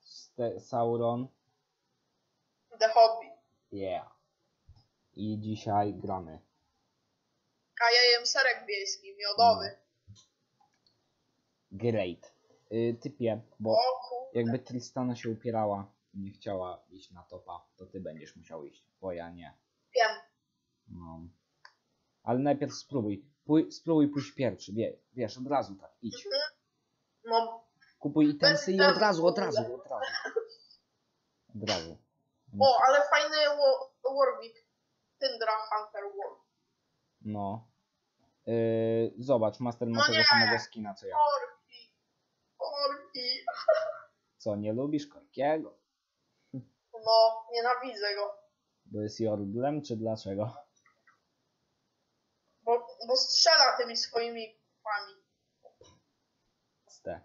Ste- Sauron. The Hobby. Yeah. I dzisiaj gramy. A ja jem serek wiejski, miodowy. Great. Yy, typie, bo jakby Tristana się upierała i nie chciała iść na topa, to ty będziesz musiał iść, bo ja nie. Wiem. No. Ale najpierw spróbuj. Pój, spróbuj pójść pierwszy, wie, wiesz, od razu tak, idź. No, Kupuj itensy i od razu, od razu, od razu. Od razu. o, ale fajny Wa- Warwick. Tyndra Hunter War. No. Yy, zobacz, Master ma No tego samego skina co ja. Korki. Korki. Co, nie lubisz Korkiego? No, nienawidzę go. Bo jest Jordlem, czy dlaczego? Bo, bo strzela tymi swoimi kłami. Ste.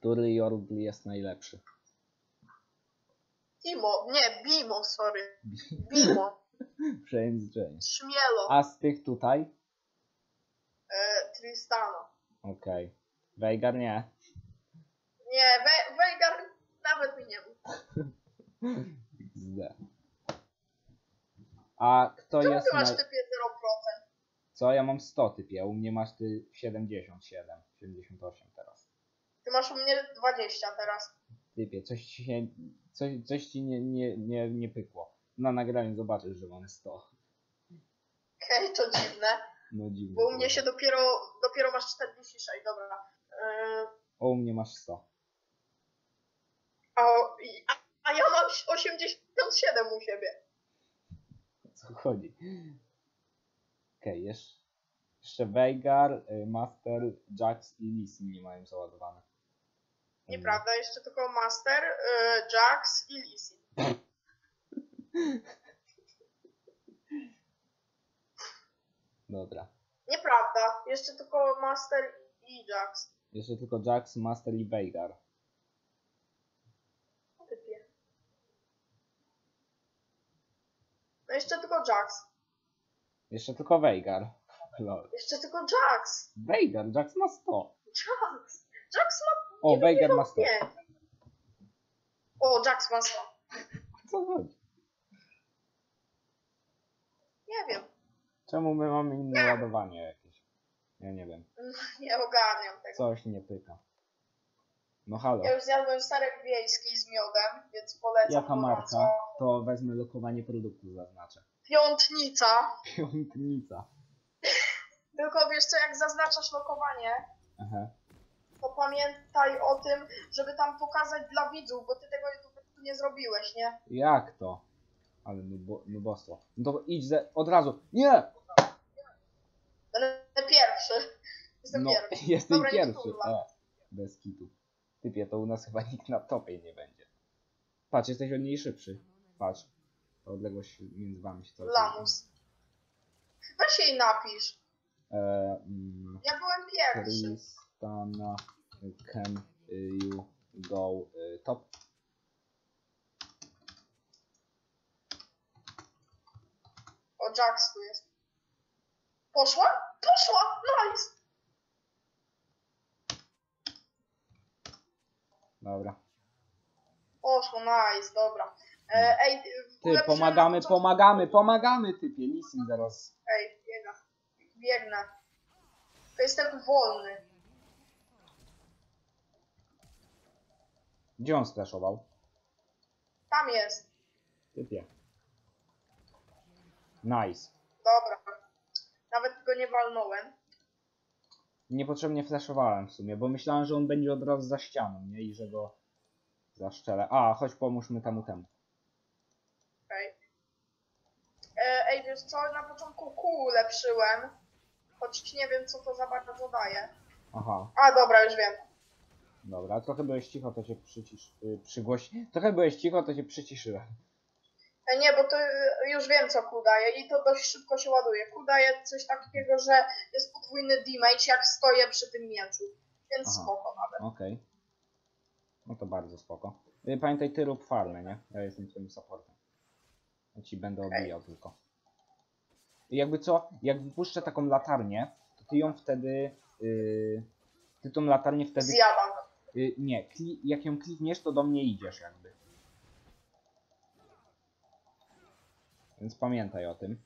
Który Jordl jest najlepszy? Timo, nie, Bimo, sorry. Bimo. Przejęzyczenie. Śmielo. A z tych tutaj? E, Tristana. Okej. Veigar nie. Nie, We Veigar nawet mi nie. XD. A kto Czemu jest ty masz naj... typie 0%? Co? Ja mam 100 typie, u mnie masz ty 77, 78 teraz. Ty masz u mnie 20 teraz. Typie, coś ci się... Coś, coś ci nie, nie, nie, nie pykło. Na nagraniu zobaczysz, że mam 100. Okej, to dziwne. No dziwne. Bo u mnie się dopiero, dopiero masz 46, dobra. Yy, O, u mnie masz 100. a, i- a, a ja mam 87 u siebie. O co chodzi? Okej, jeszcze, jeszcze Veigar, y, Master, Jax i Lis nie mają załadowane. Nieprawda, jeszcze tylko Master, yy, Jax i Lisi. Dobra. Nieprawda, jeszcze tylko Master i Jax. Jeszcze tylko Jax, Master i Veigar. Typie. No jeszcze tylko Jax. Jeszcze tylko Veigar. Lol. Jeszcze tylko Jax. Veigar, Jax ma 100. Jax. Jax ma O, Veigar ma 100. 95. O, Jax ma 100. Co chodzi? Nie wiem. Czemu my mamy inne ładowanie jakieś? Ja nie wiem. Nie ogarniam tego. Coś nie pyka. No halo. Ja już zjadłem serek wiejski z miodem, więc polecam Jaka marka? To wezmę lokowanie produktu, zaznaczę. Piątnica. Piątnica. Tylko wiesz co, jak zaznaczasz lokowanie, Aha. To pamiętaj o tym, żeby tam pokazać dla widzów, bo ty tego nie zrobiłeś, nie? Jak to? Ale nubo, nubostwo. No to idź ze, od razu. Nie! Będę pierwszy. Jestem No, pierwszy. jesteś Dobra, pierwszy. E, bez kitu. Typie, to u nas chyba nikt na topie nie będzie. Patrz, jesteś od niej szybszy. Patrz. Ta odległość między wami się czas- Lamus. Weź jej napisz. E, mm, Ja byłem pierwszy. Tristana, can you go y, top? O, Jax tu jest. Poszła? Poszła! Nice! Dobra. Poszło, nice, dobra. E, ej, w Ty, ogóle pomagamy, przed- pomagamy, pomagamy, typie. Lisin zaraz. Ej, biegnę. Biegnę. To jestem wolny. Gdzie on splashował? Tam jest. Typie. Nice. Dobra. Nawet go nie walnąłem. Niepotrzebnie flashowałem w sumie, bo myślałem, że on będzie od razu za ścianą, nie? I że go zaszczelę. A, chodź pomóżmy temu temu. Okej. E, ej, wiesz co? Na początku kół ulepszyłem. Choć nie wiem, co to za bardzo daje. Aha, A, dobra, już wiem. Dobra. Trochę byłeś cicho, to cię przycisz... Y, przygłoś... Trochę byłeś cicho, to cię przyciszyłem. E, nie, bo to e, już wiem, co kół daje i to dość szybko się ładuje. Kół daje coś takiego, że jest podwójny damage, jak stoję przy tym mieczu. Więc Aha. spoko nawet. Okej. No to bardzo spoko. Y, Pamiętaj, ty rób farmę, nie? Ja jestem twoim supportem. Ja ci będę Okej. odbijał tylko. I jakby co, jak wypuszczę taką latarnię, to ty ją wtedy... Yy, ty tą latarnię wtedy... Zjadam. Y, nie, jak ją klikniesz, to do mnie idziesz jakby. Więc pamiętaj o tym.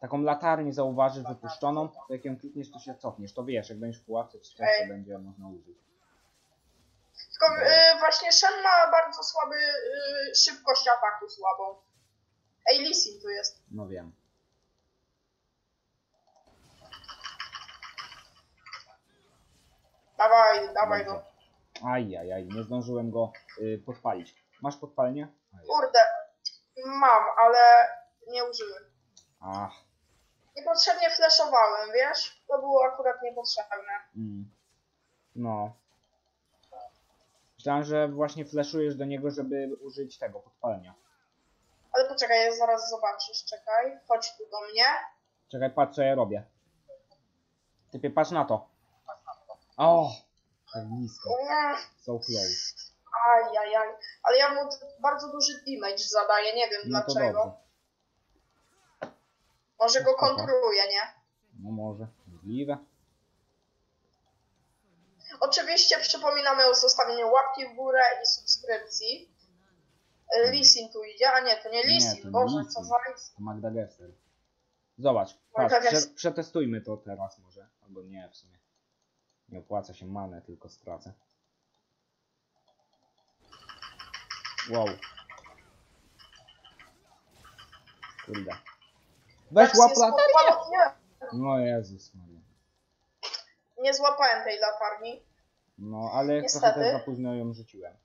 Taką latarnię zauważysz wypuszczoną, to jak ją klikniesz, to się cofniesz. To wiesz, jak będziesz w pułapce czy coś, to będzie można użyć. Tylko y, właśnie Shen ma bardzo słaby y, szybkość ataku słabą. Ej, Lisin tu jest. No wiem. Dawaj, dawaj go. Ajajaj, nie zdążyłem go y, podpalić. Masz podpalnie? Aj. Kurde, mam, ale nie użyłem. Ach, Niepotrzebnie flashowałem, wiesz? To było akurat niepotrzebne. mm. No. Myślałem, że właśnie flashujesz do niego, żeby użyć tego podpalenia. Ale poczekaj, zaraz zobaczysz, czekaj. Chodź tu do mnie. Czekaj, patrz co ja robię. Typie, patrz na to. O! Tak blisko. Mm, So close. Ajajaj. Ale ja mu bardzo duży damage zadaję, nie wiem No to dlaczego. dobrze. Może go kontruję, nie? No może. Możliwe. Oczywiście przypominamy o zostawieniu łapki w górę i subskrypcji. E, Lisin tu idzie, a nie, to nie Hmm. Nie, Lisin, to nie Boże, co za Lisin. To Magda Gessler. Zobacz, Magda patrz, prze, przetestujmy to teraz może. Albo nie, w sumie. Nie opłaca się manę, tylko stracę. Wow. Kurde. Weź Jax łap latarnię! No Jezus Maria. nie złapałem tej latarni. No, ale Niestety. trochę też za późno ją rzuciłem.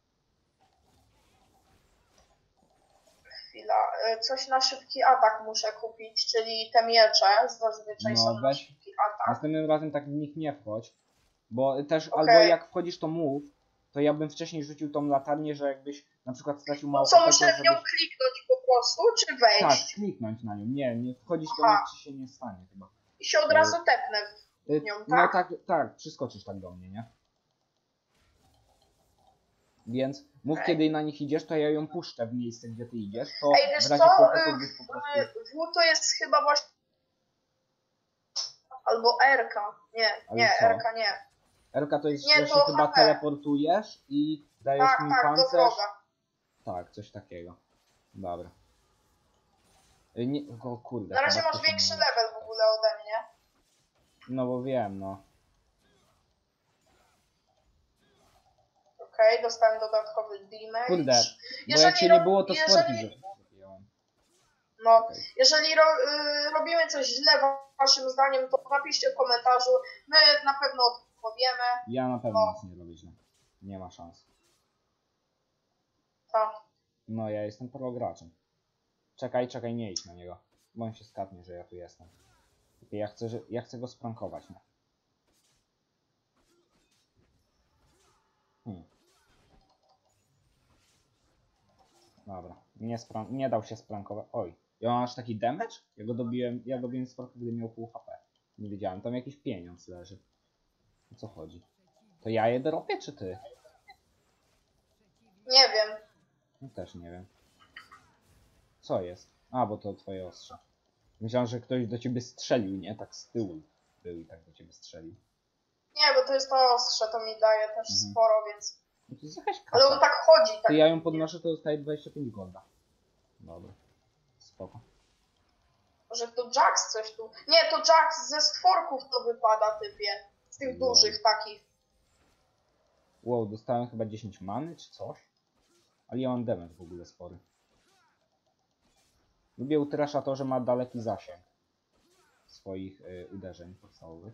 Chwila, e, coś na szybki atak muszę kupić, czyli te miecze zazwyczaj No, są na weź. szybki atak. Następnym razem tak w nich nie wchodź. Bo też, Okej. albo jak wchodzisz to mów, to ja bym wcześniej rzucił tą latarnię, że jakbyś na przykład stracił mało Co, muszę w nią żebyś- kliknąć po prostu, czy Tak, wejść? kliknąć na nią. Nie, nie wchodzić to Aha. nic ci się nie stanie chyba. I się od razu tepnę. Y, nią, No tak? tak, tak, przyskoczysz tak do mnie, nie? Więc mów kiedy na nich idziesz, to ja ją puszczę w miejsce, gdzie ty idziesz, to Ej, wiesz w razie co, kłopotu y, po prostu... Y, W to jest chyba właśnie... Albo RK. Nie, Ale nie, co? RK nie. Elka to jest, Nie, że się chyba HP. teleportujesz i dajesz Tak, mi tak, pancerz. Tak, coś takiego. Dobra. Y, Nie, o kurde. Na razie masz większy nie- level w ogóle ode mnie. No bo wiem, no. Okej, dostałem dodatkowy damage. Kurde, bo Jeżeli jak cię nie było, to jeżeli- zabiłem. No, jeżeli ro, y, robimy coś źle waszym zdaniem, to napiszcie w komentarzu. My na pewno odpowiemy. Ja na pewno No. nic nie robię źle. Nie ma szans. Tak. No, ja jestem pro graczem. Czekaj, czekaj, nie idź na niego. Bo on się skapnie, że ja tu jestem. Ja chcę, że, ja chcę go sprankować, no. Hmm. Dobra, nie, spran nie dał się sprankować. Oj, ja mam aż taki damage? Ja go dobiłem, ja dobiłem sprankę, gdy miał pół HP. Nie wiedziałem, tam jakiś pieniądz leży. O co chodzi? To ja je dropię, czy ty? Nie wiem. No też nie wiem. Co jest? A, bo to twoje ostrze. Myślałem, że ktoś do ciebie strzelił, nie? Tak z tyłu był i tak do ciebie strzelił. Nie, bo to jest to ostrze, to mi daje też Mhm. sporo, więc... No to jest jakaś Ale on kasa. tak chodzi, tak. To ja ją podnoszę, to dostaję 25 golda. Dobra. Spoko. Może to Jax coś tu... Nie, to Jax ze stworków to wypada, typie. Tych dużych takich. Wow, dostałem chyba 10 many czy coś. Ale ja mam damage w ogóle spory. Lubię u Trasha to, że ma daleki zasięg swoich y, uderzeń podstawowych.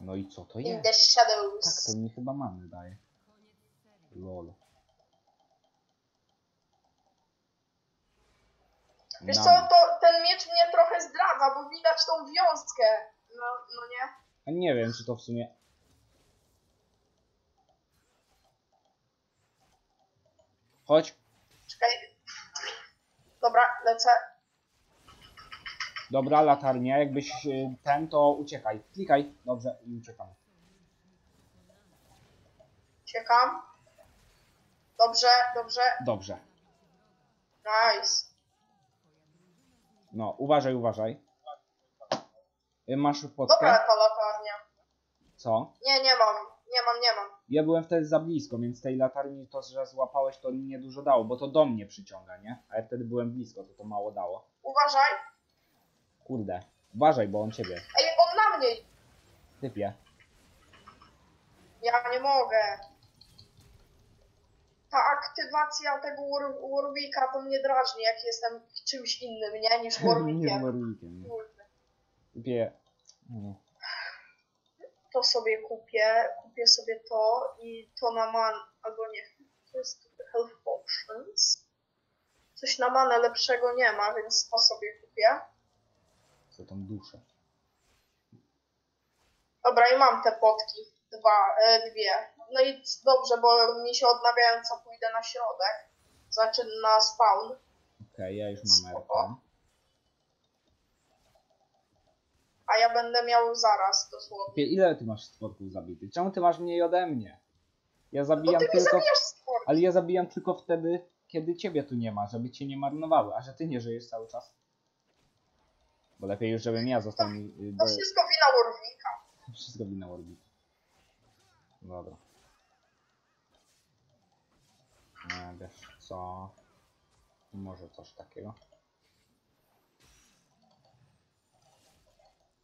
No i co to In jest? the shadows. Tak, to mi chyba mamy daje. Lol. Wiesz Nam. co, to ten miecz mnie trochę zdradza, bo widać tą wiązkę. No, no nie? A nie wiem, czy to w sumie... Chodź. Czekaj. Dobra, lecę. Dobra, latarnia. Jakbyś y, ten, to uciekaj. Klikaj. Dobrze, i uciekamy. Ciekam. Dobrze, dobrze. Dobrze. Nice. No, uważaj, uważaj. Y, Masz potkę? Dobra ta latarnia. Co? Nie, nie mam, nie mam, nie mam. Ja byłem wtedy za blisko, więc tej latarni to, że złapałeś, to mi nie dużo dało, bo to do mnie przyciąga, nie? A ja wtedy byłem blisko, to to mało dało. Uważaj. Kurde. Uważaj, bo on ciebie. Ej, on na mnie. Typie. Ja nie mogę. Ta aktywacja tego War- Warwicka to mnie drażni, jak jestem czymś innym, nie? Niż nie Warwickiem. Warwickiem. nie. Typie. Nie. To sobie kupię, kupię sobie to i to na man... albo nie. To jest Health Potions. Coś na manę lepszego nie ma, więc to sobie kupię. Co tam duszę. Dobra, i mam te potki. Dwa, e, dwie. No i dobrze, bo mi się odnawiają, co pójdę na środek. Znaczy na spawn. Okej, ja już mam Spoko. A ja będę miał zaraz dosłownie. Ile ty masz stworków zabitych? Czemu ty masz mniej ode mnie? Ja Bo zabijam tylko... Ale ja zabijam tylko wtedy, kiedy ciebie tu nie ma, żeby cię nie marnowały, a że ty nie żyjesz cały czas. Bo lepiej już, żebym ja został mi... y, To Bo... wszystko wina Warwicka. Wszystko wina orbit. Dobra. Nie, wiesz co... Może coś takiego.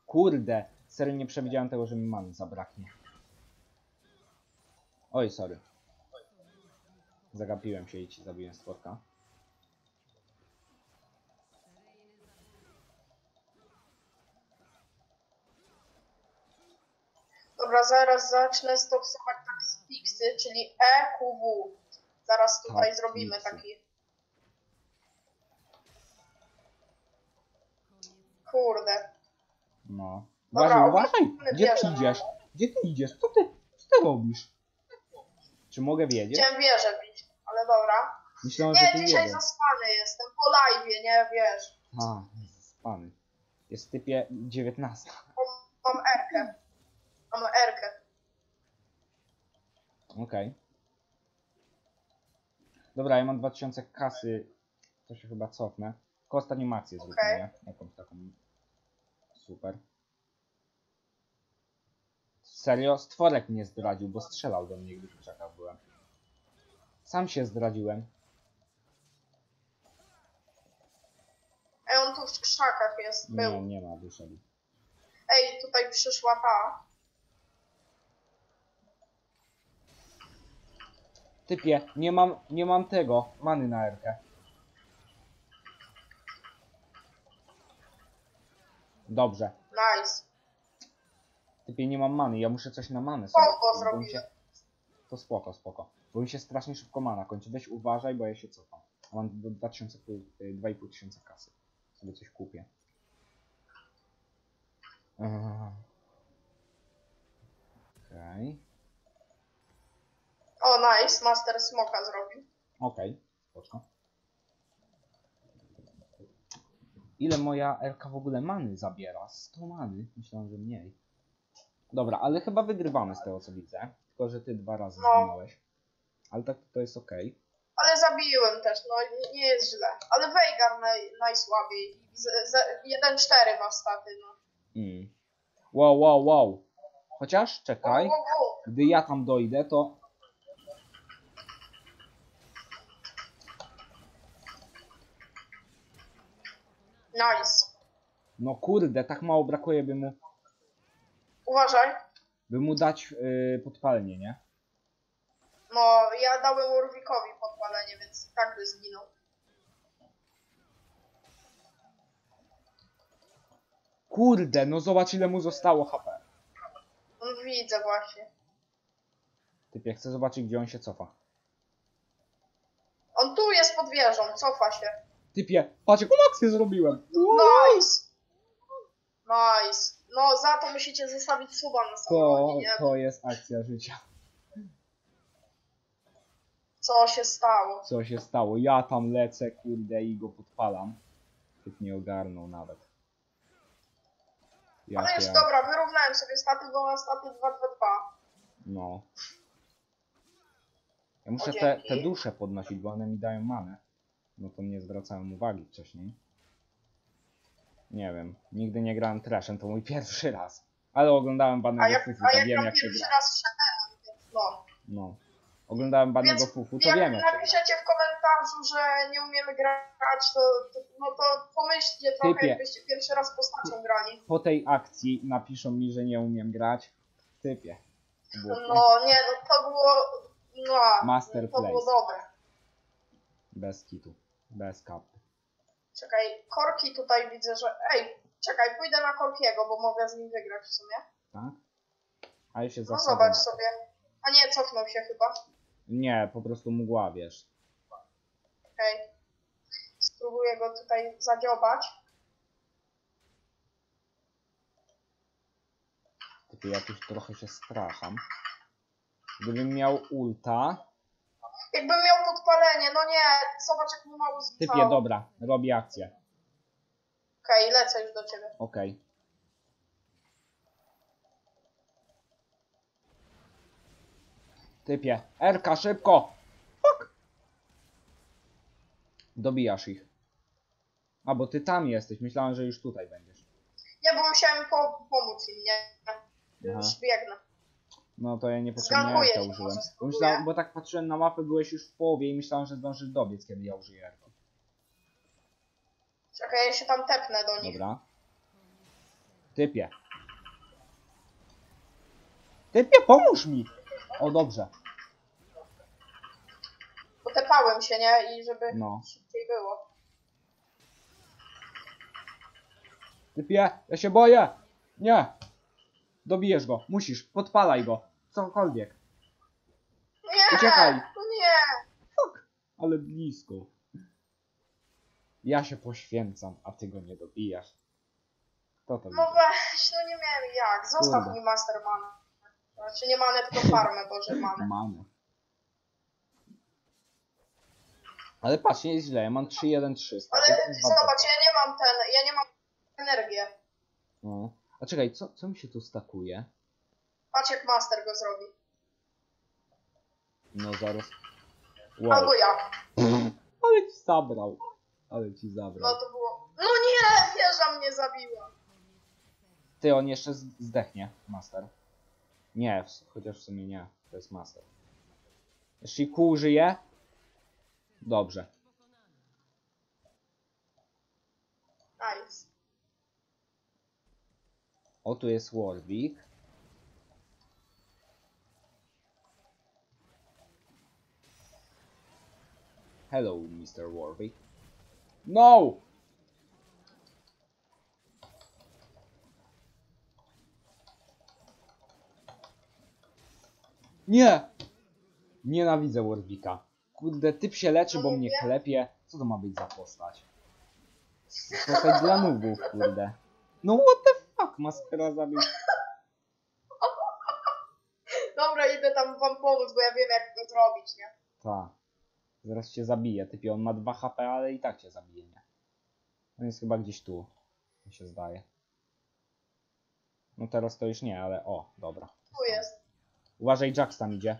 Kurde! Serio nie przewidziałem tego, że mi many zabraknie. Oj, sorry. Zagapiłem się i ci zabiłem stworka. Dobra, zaraz zacznę stosować tak fixy, czyli EQW. Zaraz tutaj Tak, zrobimy taki. Kurde. No. Dobra, Uważaj, Gdzie ty idziesz? Gdzie ty idziesz? Co ty, co ty robisz? Czy mogę wiedzieć? Chciałem wieżę bić, ale dobra. Myślałem, że Nie, ty dzisiaj jedziesz. zaspany jestem, po live, nie wiesz. A, spany. Jest w typie 19. Mam Erkę. Mam Erkę. Okej. Dobra, ja mam 2000 kasy. To się chyba cofnę. Tylko ostatnią akcję zróbmy, nie? Jakąś taką... Super. Serio? Stworek mnie zdradził, bo strzelał do mnie, gdy w krzakach byłem. Sam się zdradziłem. Ej, on tu w krzakach jest, był. Nie, nie ma wyszedł. Ej, tutaj przyszła ta. Typie, nie mam, nie mam tego, many na erkę. Dobrze. Nice. Typie, nie mam many, ja muszę coś na manę Spoko sobie. zrobiłem. się... To spoko, spoko. Bo mi się strasznie szybko mana kończy. Weź uważaj, bo ja się cofam. A mam do 2000, pół- y, 2,5 tysiąca kasy. Sobie coś kupię. Eee. Okej. O, nice. Master Smoka zrobił. Okej, spoczko. Ile moja RK w ogóle many zabiera? 100 many? Myślałem, że mniej. Dobra, ale chyba wygrywamy z tego co widzę. Tylko, że ty dwa razy No. zginąłeś. Ale tak to jest okej. Ale zabiłem też, no nie, nie jest źle. Ale Veigar naj, najsłabiej. Z- z- 1-4 ma staty, no. Mm. Wow, wow, wow. Chociaż, czekaj. Wow, wow, wow. Gdy ja tam dojdę, to... Nice. No kurde, tak mało brakuje, by mu, Uważaj. by mu dać yy, podpalenie, nie? No, ja dałem Warwickowi podpalenie, więc tak by zginął. Kurde, no zobacz ile mu zostało HP. No widzę właśnie. Typie, chcę zobaczyć, gdzie on się cofa. On tu jest pod wieżą, cofa się. Typie, patrz jaką akcję zrobiłem. Nice. Nice. No, za to musicie zostawić suba na To, samochodzie, nie? to jest akcja życia. Co się stało? Co się stało? Ja tam lecę, kurde, i go podpalam. Typ nie ogarnął nawet. Ale Jak już ja, dobra, wyrównałem sobie staty, bo mam staty 2-2-2. no. Ja muszę te, dzięki. te dusze podnosić, bo one mi dają manę. No to nie zwracałem uwagi wcześniej. Nie wiem, nigdy nie grałem trashem, to mój pierwszy raz. Ale oglądałem banego fufu, to jak wiem ja jak się pierwszy gra. raz szedłem, więc no. No. Oglądałem banego fufu, to jak wiem jak napiszecie w komentarzu, że nie umiemy grać, to, to, no to pomyślcie trochę, Typie. jakbyście pierwszy raz postacią grali. Po tej akcji napiszą mi, że nie umiem grać. Typie. Było No nie, no to było, no, Master to było place. dobre. Bez kitu. Bez kapy. Czekaj, Korki tutaj widzę, że, ej, czekaj, pójdę na Korkiego, bo mogę z nim wygrać w sumie. Tak? A ja się No zobacz sobie. A nie, cofnął się chyba. Nie, po prostu mgła, wiesz. Okej. Spróbuję go tutaj zadziobać. Typie, ja tu trochę się stracham. Gdybym miał ulta... Jakbym miał podpalenie, no nie, zobacz jak mu mało Typie, zostało. dobra, robię akcję. Okej, lecę już do ciebie. Okej. Typie, Erka, szybko! Fuck! Dobijasz ich. A, bo ty tam jesteś. Myślałem, że już tutaj będziesz. Nie, bo musiałem po pomóc im, nie? Aha. Już biegnę. No to ja niepotrzebnie Zgankuję Erkę cię, użyłem. może Bo, myślałem, spróbuję. bo tak patrzyłem na mapę, byłeś już w połowie i myślałem, że zdążysz dobiec, kiedy ja użyję Erki. Czekaj, ja się tam tepnę do nich. Dobra. Typie. Typie, pomóż mi! O, dobrze. Potepałem się, nie? I żeby No. szybciej było. Typie, ja się boję! Nie! Dobijesz go, musisz, podpalaj go. Cokolwiek. Nie! Uciekaj. Nie! Ale blisko. Ja się poświęcam, a ty go nie dobijasz. Kto to No widzi? weź, no nie miałem jak. Zostaw Kurde. mi Masterman. Znaczy nie manę, tylko farmę, boże manę. Mamy. Ale patrz, nie jest źle, ja mam 3-1-300. Ale zobacz, ja nie mam ten, ja nie mam energię. No. A czekaj, co, co mi się tu stakuje? Patrz jak Master go zrobi. No zaraz. Wow. Albo ja. Ale ci zabrał. Ale ci No zabrał. to było. No nie! Wieża mnie zabiła. Ty, on jeszcze z- zdechnie, Master. Nie, w- chociaż w sumie nie. To jest Master. Jeśli kół żyje? Dobrze. Nice. O, tu jest Warwick. Hello, Mr. Warwick. No! Nie! Nienawidzę Warwicka. Kurde, typ się leczy, bo mnie klepie. Co to ma być za postać? Postać dla nubów, kurde. No what the fuck, maskera zabił. Dobra, idę tam wam pomóc, bo ja wiem jak to zrobić, nie? Ta. Zaraz cię zabije. Typie, on ma 2 HP, ale i tak cię zabije, nie? On jest chyba gdzieś tu. Mi się zdaje. No teraz to już nie, ale o, dobra. Tu jest. Uważaj, Jax tam idzie.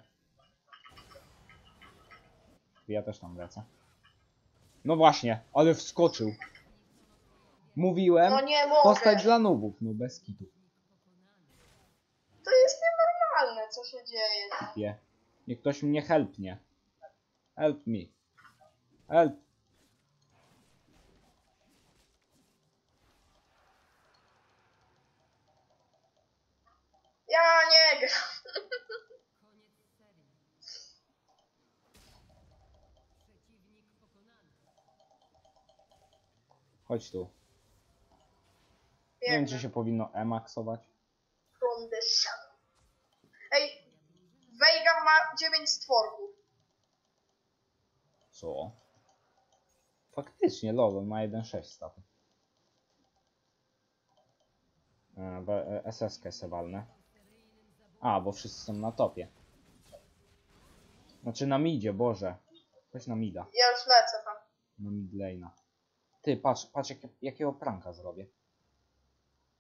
Ja też tam lecę. No właśnie, ale wskoczył. Mówiłem, No nie mogę. postać dla nubów, no bez kitu. To jest nienormalne, co się dzieje. Typie. Niech ktoś mnie helpnie. Help me. Help. Ja nie gram. Chodź tu. Nie wiem, czy się powinno emaksować. From the sun. Ej, Veigar ma 9 stworków. Co? Faktycznie, lol, on ma 1.6 staty. SS-kę se walnę. A, bo wszyscy są na topie. Znaczy na midzie, Boże. Ktoś na mida. Ja już lecę tam. Na mid lane'a. Ty, patrz, patrz jakie, jakiego pranka zrobię.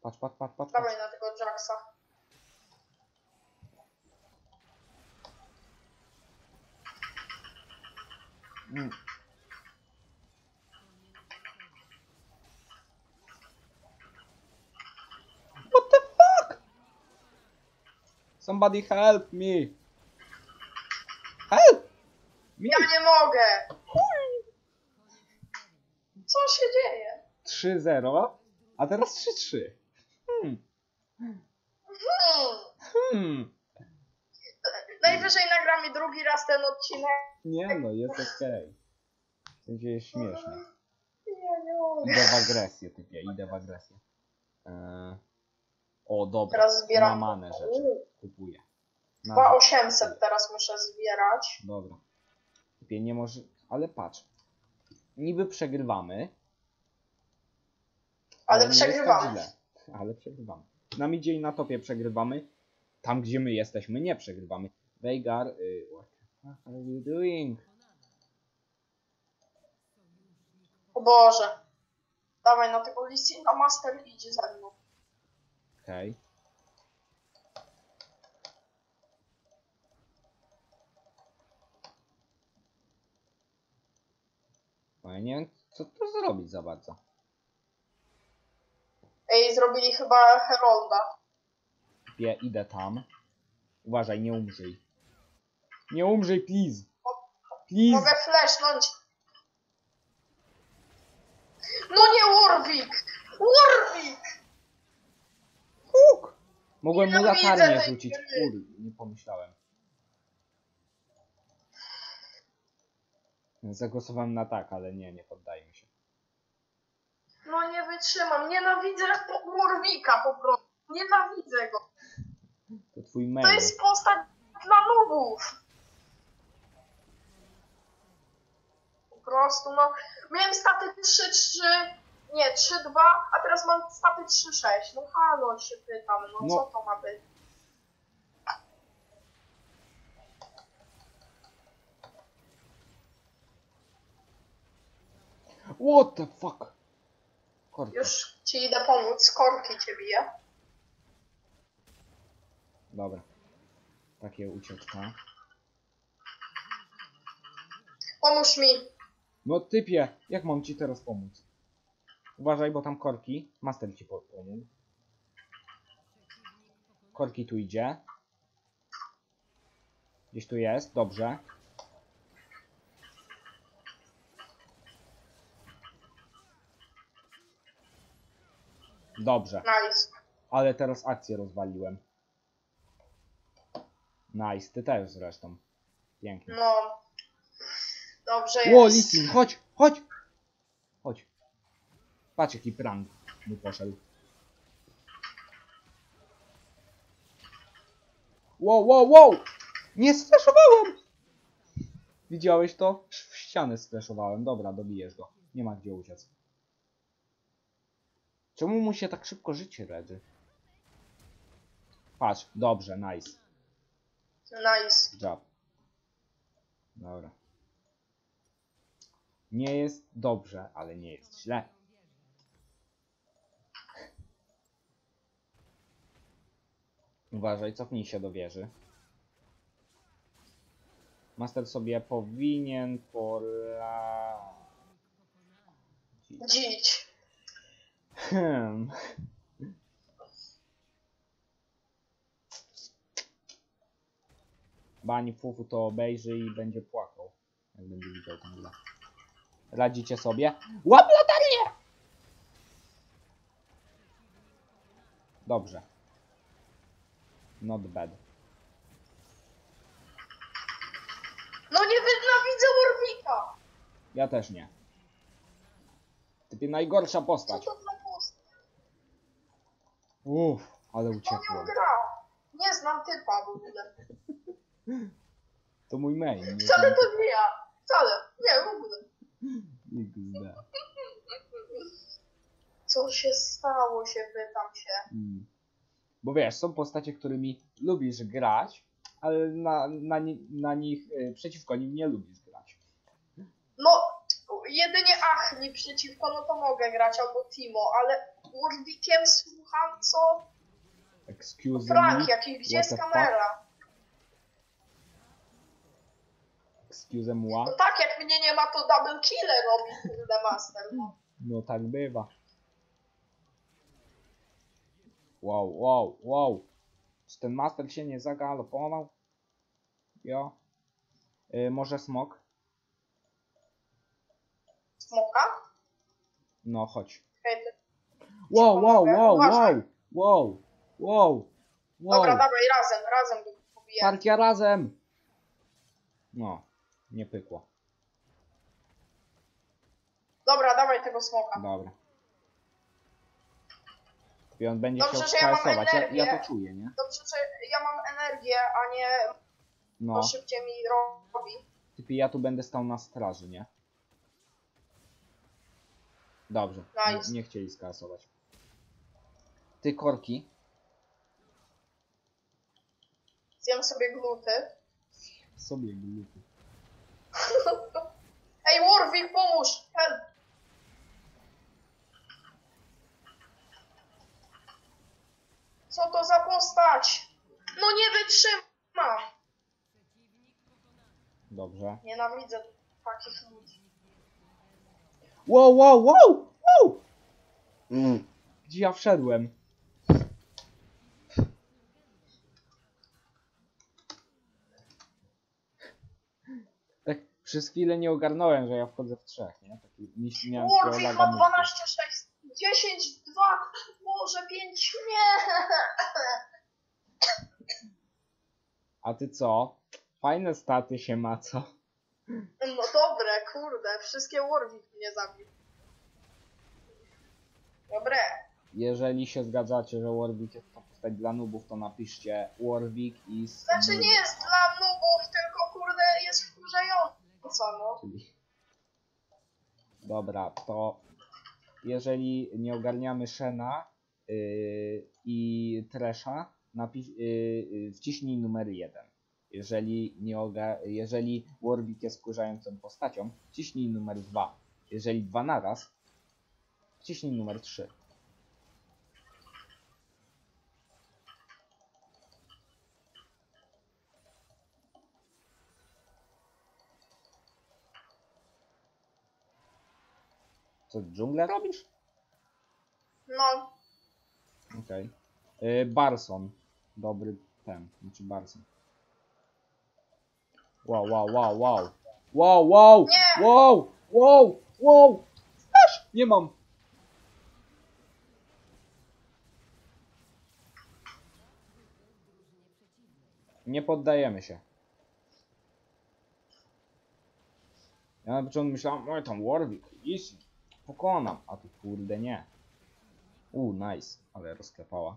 Patrz, patrz, patrz, patrz. Dawaj patrz. na tego Jacksa. Mm. What the fuck? Somebody help me! Help! Me! Ja nie mogę! Co się dzieje? 3-0, a teraz 3-3. Hmm. Hmm. Hmm. Najwyżej nagramy drugi raz ten odcinek. Nie no, jest okej. W sensie jest śmiesznie. Ja nie mogę. Idę w agresję, typie, idę w agresję. Eee... O, dobra. Teraz zbieram. Na manę rzeczy. Kupuję. Na Chyba rzeczy 800 kupuję. teraz muszę zbierać. Dobra. Typie, nie może... Ale patrz. Niby przegrywamy. Ale tak przegrywamy. źle. Ale przegrywamy. Na midzie i na topie przegrywamy. Tam, gdzie my jesteśmy, nie przegrywamy. Veigar, y, what are you doing? O Boże. Dawaj na tego listinga master idzie za mną. Okej. No ja nie wiem, co tu zrobić za bardzo. Ej, zrobili chyba Herolda. Typie, idę tam. Uważaj, nie umrzyj. Nie umrzyj, please. Please. Mogę flashnąć. No nie Warwick! Warwick! Huk! Mogłem mu latarnię rzucić. gry. Kur, nie pomyślałem. Zagłosowałem na tak, ale nie, nie poddaję mi się. No nie wytrzymam. Nienawidzę Warwicka po prostu. Nienawidzę go. To twój To mail. jest postać dla nubów. Po prostu, no. Miałem staty 3-3, nie, 3-2, a teraz mam staty 3-6. No halo, się pytam, no, No. co to ma być? What the fuck? Korka. Już ci idę pomóc, korki cię bije. Dobra. Takie ucieczka. Pomóż mi. No typie, jak mam ci teraz pomóc? Uważaj, bo tam korki. Master ci po- pomógł. Korki tu idzie. Gdzieś tu jest, dobrze. Dobrze, Nice. ale teraz akcję rozwaliłem. Nice, ty też zresztą. Pięknie. No. Dobrze Ło, jest. Lisin, chodź, chodź! Chodź. Patrz jaki prank mu poszedł. Wow, wow, wow! Nie sfleszowałem! Widziałeś to? W ścianę sfleszowałem. Dobra, dobijesz go. Nie ma gdzie uciec. Czemu mu się tak szybko życie redzy? Patrz, dobrze, nice. Nice. Job. Dobra. Nie jest dobrze, ale nie jest źle. Uważaj, cofnij się do wieży. Master sobie powinien pola... Dzić. Hmm. Bani Fufu to obejrzy i będzie płakał. Jak będzie widział tę grę. Radzicie sobie? Łap latarnię! Dobrze. Not bad. No nie nienawidzę Warwicka. Ja też nie. Typie najgorsza Co postać. to za postać? Uff, ale uciekłem. nie gra. Nie znam typa w ogóle. To mój main. nie Wcale to nie ja. Wcale. Nie, w ogóle. XD. Co się stało, się pytam się. Mm. Bo wiesz, są postacie, którymi lubisz grać, ale na, na, na nich, y, przeciwko nim nie lubisz grać. No, jedynie Achli przeciwko, no to mogę grać, albo Timo, ale Warwickiem słucham, co? Excuse Frank me, jakiś, gdzie jest What the fuck? kamera? excuse. No tak, jak mnie nie ma, to double killer robi kurde master. No. No tak bywa. Wow, wow, wow. Czy ten master się nie zagalopował? Jo. Y, może smok? Smoka? No chodź. Hej, Wow, wow, wow, wow, wow, wow, wow. Dobra, dawaj, razem, razem go pobijemy. Partia razem! No, nie pykło. Dobra, dawaj tego smoka. Dobra. I on będzie Dobrze, chciał ja stresować. Ja, ja to czuję, nie? Dobrze, że ja mam energię, a nie No, to szybciej mi robi. typie ja tu będę stał na straży, nie? Dobrze, Nice. nie, nie chcieli skasować. Ty korki, Zjem sobie gluty. sobie gluty. Ej, Warwick, pomóż! Help! Co to za postać? No nie wytrzymam! Dobrze. Nienawidzę takich ludzi. Wow, wow, wow, wow! Mm. Gdzie ja wszedłem? Tak przez chwilę nie ogarnąłem, że ja wchodzę w trzech, nie? Taki miś miałem ma mózgu. 12, 6, 10, 2, może 5, nie! A ty co? Fajne staty się ma, co? No dobre, kurde, wszystkie Warwick mnie zabił. Dobre. Jeżeli się zgadzacie, że Warwick jest to postać dla nubów, to napiszcie Warwick is... Znaczy nie jest dla nubów, tylko kurde jest wkurzająca, Dobra, to jeżeli nie ogarniamy Shena yy, i Tresha, yy, wciśnij numer 1. Jeżeli, nie oga, jeżeli Warwick jest wkurzającą postacią, wciśnij numer 2. Jeżeli dwa naraz, wciśnij numer 3. Co, dżunglę robisz? No, Okej. Y, Barson. Dobry ten, znaczy Barson. Wow, wow, wow, wow. Wow, wow! Nie! Wow! Wow! Wow! Aż! Nie mam! Nie poddajemy się. Ja na początku myślałem, oj tam Warwick, easy, pokonam, a tu kurde nie. U, nice, ale rozklepała.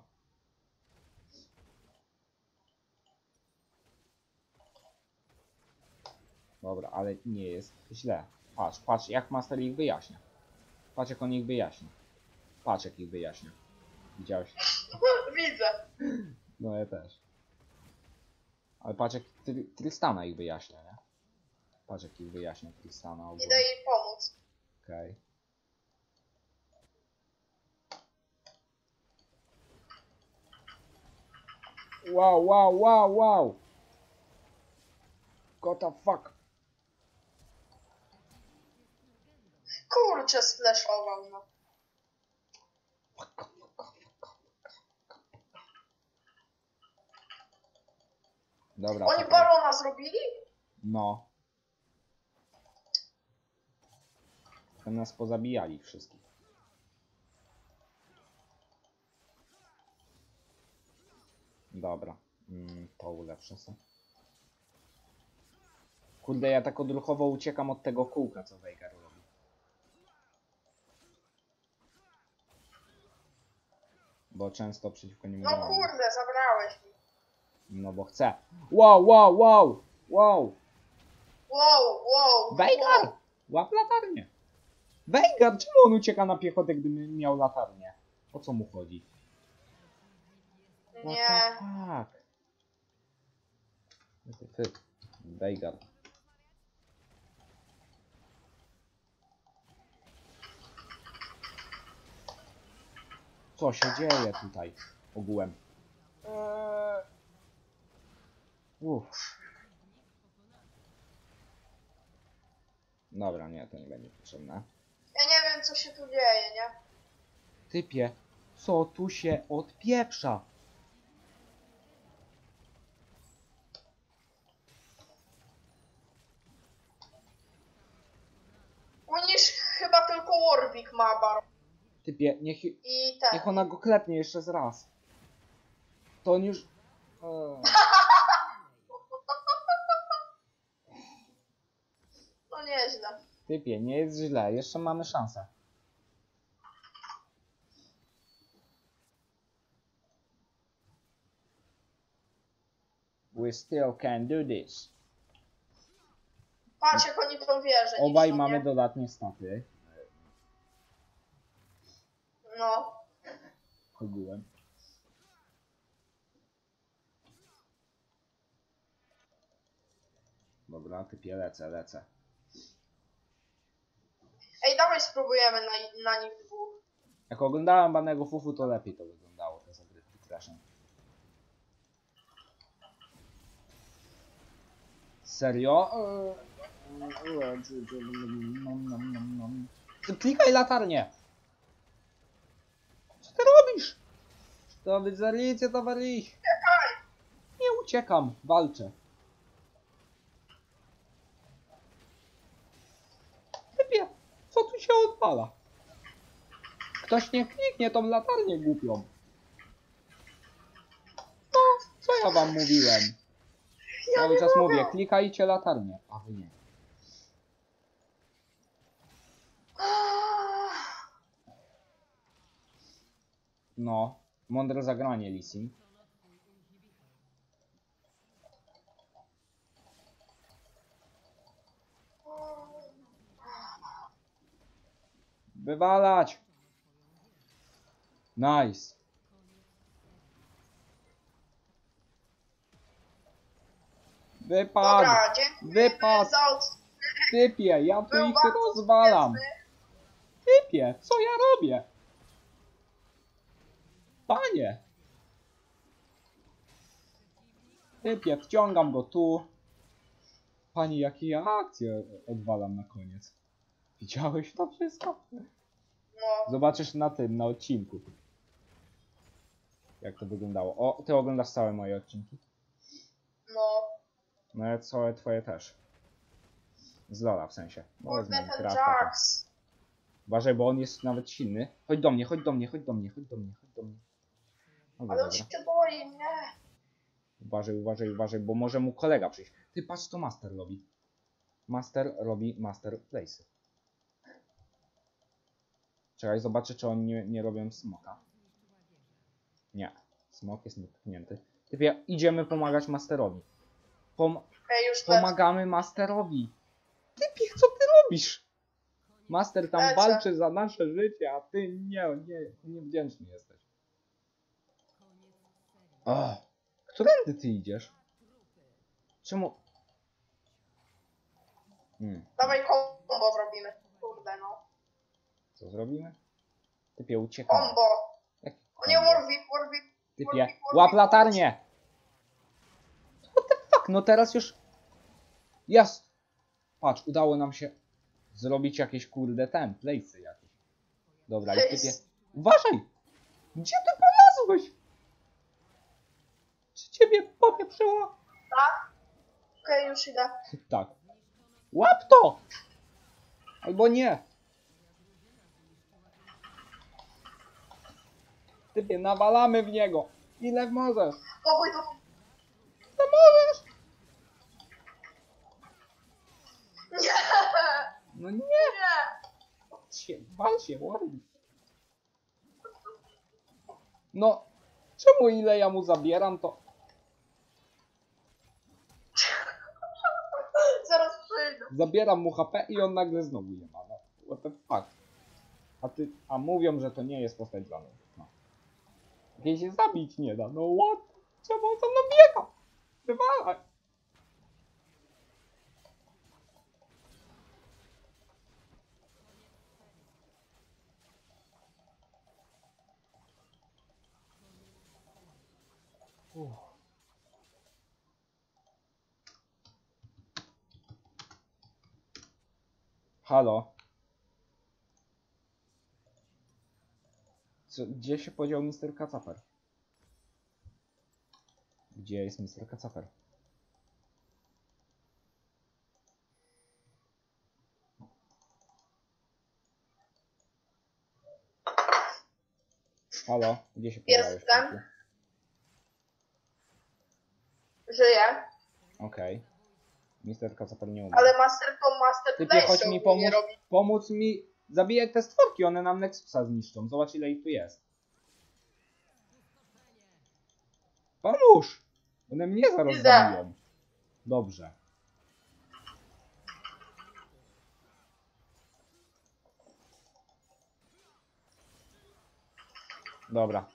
Dobra, ale nie jest źle. Patrz, patrz jak Master ich wyjaśnia. Patrz jak on ich wyjaśnia. Patrz jak ich wyjaśnia. Widziałeś? widzę. No ja też. Ale patrz jak Tr- Tristana ich wyjaśnia, nie? Patrz jak ich wyjaśnia Tristana ogólnie. Idę jej pomóc. Okej. Wow, wow, wow, wow! The fuck? Kurczę, sfleszował, no. Dobra. Oni czekaj. barona zrobili? No. To nas pozabijali wszystkich. Dobra. Mm, to ulepszę se. Kurde, ja tak odruchowo uciekam od tego kółka, co Veigar robi. Bo często przeciwko niemu No kurde, zabrałeś mi. No bo chcę. Wow, wow, wow! Wow! Wow, wow. Veigar! wow. Łap latarnię! Veigar! Czemu on ucieka na piechotę, gdy miał latarnię? O co mu chodzi? What Nie. the fuck? Ty. Co się dzieje tutaj ogółem? Eee... Uff. Dobra, nie, to nie będzie potrzebne. Ja nie wiem, co się tu dzieje, nie? Typie, co tu się odpieprza? Warwick ma bar. Typie, niech, I ten. niech ona go klepnie jeszcze z raz. To on już... Eee. No nieźle. Typie, nie jest źle, jeszcze mamy szansę. We still can do this. Patrz jak oni tą wieżę Obaj niszczą, mamy nie? dodatnie staty. No. Ogółem. Dobra, typie, lecę, lecę. Ej, dawaj spróbujemy na, na nich dwóch. Jak oglądałem banego Fufu, to lepiej to wyglądało, te zagrywki traszem. Serio? Eee, Klikaj latarnię! Co ty robisz? To wy zalicie, towarzysz! Nie uciekam, walczę. Typie, co tu się odpala? Ktoś nie kliknie tą latarnię głupią. No, co ja wam mówiłem? Cały czas mówię, klikajcie latarnię, a wy nie. No, mądre zagranie, Lisi. Wywalać! Nice. Wypad! Dobra, dziękuję Wypad! za. Typie, ja tu Był ich bardzo rozwalam. Typie, co ja robię? Panie! Typie, wciągam go tu. Pani, jakie ja akcje odwalam na koniec. Widziałeś to wszystko? No. Zobaczysz na tym, na odcinku. Jak to wyglądało. O, ty oglądasz całe moje odcinki? No. No ja całe twoje też. Z Lola w sensie. Kurde, ten Jax. Uważaj, bo on jest nawet silny. Chodź do mnie, chodź do mnie, chodź do mnie, chodź do mnie, chodź do mnie. Dobra, Ale on się boi, nie? Uważaj, uważaj, uważaj, bo może mu kolega przyjść. Ty patrz, co Master robi. Master robi Master Place'y. Czekaj, zobaczę, czy oni nie, nie robią smoka. Nie, smok jest nietknięty. Typie, idziemy pomagać Masterowi. Pom Ej, już pomagamy Masterowi. Typie, co ty robisz? Master tam Lecę. walczy za nasze życie, a ty nie, nie, niewdzięczny jesteś. O, którędy ty idziesz? Czemu? Hmm, Dawaj kombo zrobimy. Kurde, no. co zrobimy? Typie, uciekamy. Kombo. O nie? Warwick, Warwick. Typie, Warwick, łap latarnię! What the fuck, no teraz już... Jest! Patrz, udało nam się zrobić jakieś kurde ten, place'y jakieś. Dobra, i typie... Uważaj! Gdzie ty polazłeś? Ciebie popieprzyło? Tak? Okej, już idę. Tak. Łap to! Albo nie. Typie, nawalamy w niego. Ile możesz? Dawaj, to... To możesz! Nie! No nie, Nie! się, wal się, ładnie. No, czemu ile ja mu zabieram, to... Zaraz przyjdę. Zabieram mu HP i on nagle znowu je ma. No, what the fuck. A ty, a mówią, że to nie jest postać mnie. No. Jej się zabić nie da, no what? Czemu on mną biega? Wywalaj. Uff. Halo? Co, gdzie się podział Mr. Kacaper? Gdzie jest Mr. Kacaper? Halo, gdzie się Jestem. podziałeś? Kuku? Żyje, Okej. Misterka zapewne nie umarł. ale Master to Master Typie, Place chodź mi pomóc, pomóc mi zabijać te stworki, one nam Nexusa zniszczą. Zobacz ile ich tu jest. Pomóż! One mnie zaraz zabiją. Dobrze. Dobra.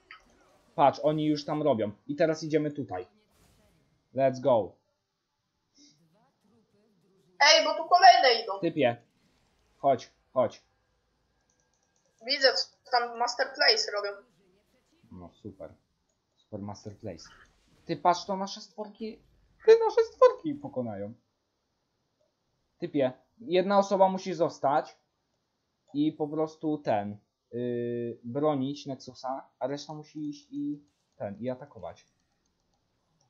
Patrz, oni już tam robią. I teraz idziemy tutaj. Let's go. Ej, bo tu kolejne idą. Typie. Chodź, chodź. Widzę, co tam Master Place robią. No super. Super Master Place. Ty patrz, to nasze stworki. Ty nasze stworki pokonają. Typie, jedna osoba musi zostać i po prostu ten. Yy, bronić Nexusa, a reszta musi iść i ten, i atakować.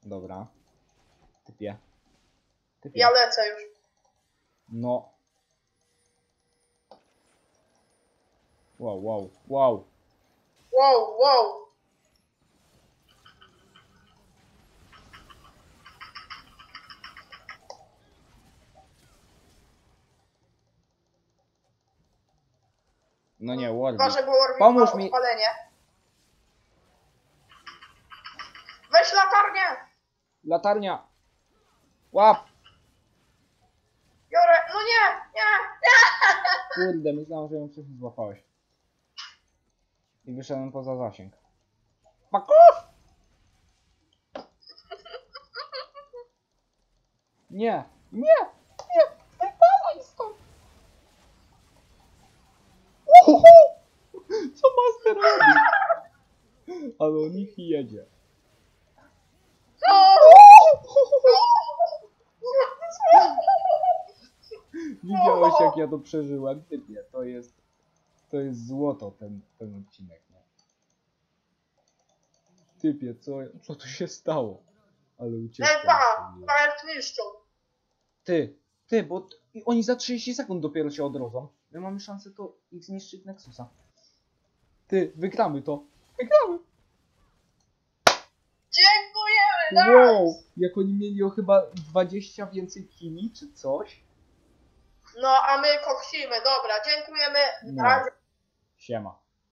Dobra. Typie. Typie. Ja lecę już. No. Wow, wow, wow. Wow, wow. No nie, Warwick. Pomóż mi. odpalenie. Weź latarnię! Latarnia! Łap! Biorę, no nie, nie, nie! Kurde, myślałem, że ją wcześniej złapałeś. I wyszedłem poza zasięg. Paków! Nie, nie, nie, wypalaj stąd! Uhuhu! Co master robi? Ale on ich jedzie. No! Widziałeś jak ja to przeżyłem? Typie, to jest... To jest złoto ten, ten odcinek, nie? Typie, co, co tu się stało? Ale uciekłem. pa, pa, niszczą. Ty, ty, bo t- i oni za 30 sekund dopiero się odrodzą. My mamy szansę to ich zniszczyć Nexusa. Ty, wygramy to. Wygramy! Dziękujemy, Wow! nice. Jak oni mieli o chyba 20 więcej kili czy coś. No, a my koksimy, dobra, dziękujemy. No. Razie. Siema.